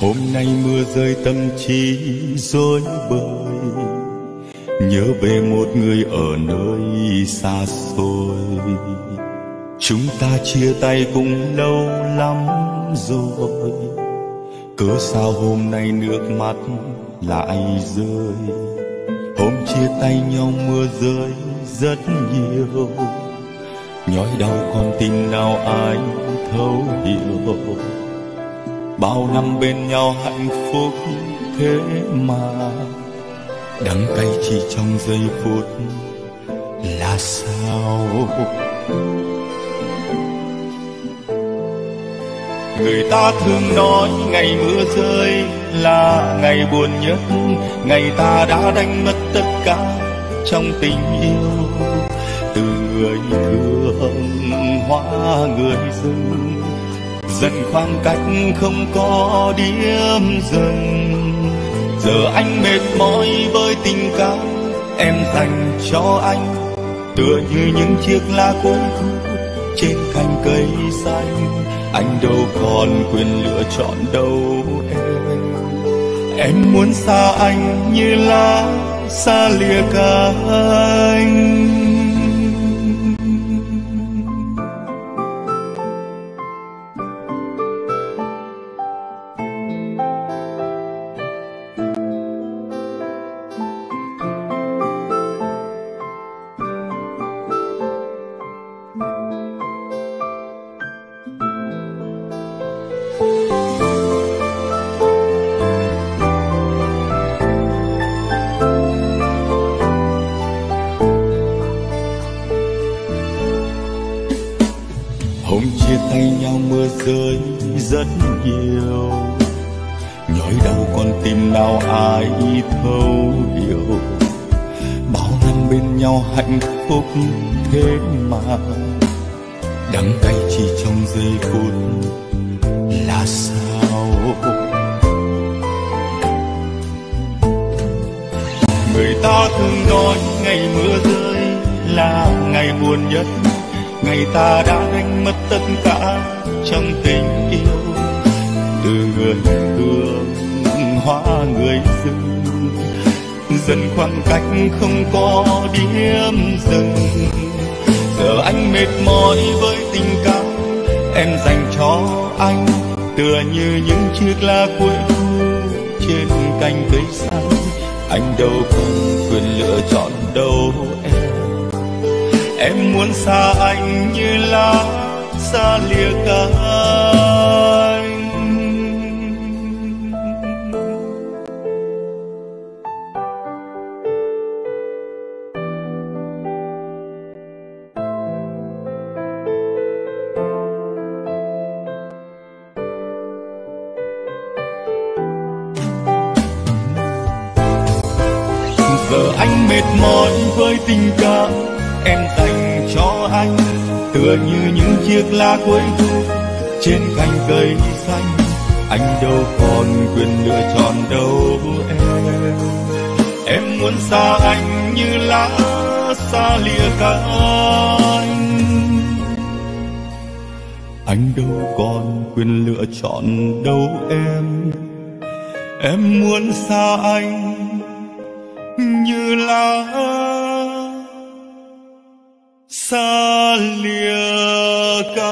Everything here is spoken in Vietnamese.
hôm nay mưa rơi tâm trí rối bời. Nhớ về một người ở nơi xa xôi. Chúng ta chia tay cũng lâu lắm rồi cớ sao hôm nay nước mắt lại rơi? Hôm chia tay nhau mưa rơi rất nhiều. Nhói đau con tim nào ai thấu hiểu? Bao năm bên nhau hạnh phúc thế mà, đắng cay chỉ trong giây phút là sao? Người ta thường nói ngày mưa rơi là ngày buồn nhất. Ngày ta đã đánh mất tất cả trong tình yêu. Từ người thương hoa người rừng, dần khoảng cách không có điểm dừng. Giờ anh mệt mỏi với tình cảm em dành cho anh tựa như những chiếc lá cuối cùng trên cành cây xanh. Anh đâu còn quyền lựa chọn đâu em. Em muốn xa anh như lá, xa lìa cả anh. Rơi rất nhiều. Nhói đau con tim nào ai thấu hiểu. Bao năm bên nhau hạnh phúc thế mà. Đắng cay chỉ trong giây phút là sao? Người ta thường nói ngày mưa rơi là ngày buồn nhất. Ngày ta đã đánh mất tất cả trong tình yêu. Từ người thương hóa người dưng dần khoảng cách không có điểm dừng. Giờ anh mệt mỏi với tình cảm, em dành cho anh, tựa như những chiếc lá cuối thu trên cành cây xanh. Anh đâu còn quyền lựa chọn đâu em. Em muốn xa anh như lá xa lìa cánh giờ anh mệt mỏi với tình cảm em dành cho anh tựa như những chiếc lá cuối thu trên cành cây xanh. Anh đâu còn quyền lựa chọn đâu em. Em muốn xa anh như lá xa lìa cánh anh đâu còn quyền lựa chọn đâu em. Em muốn xa anh như lá 三两九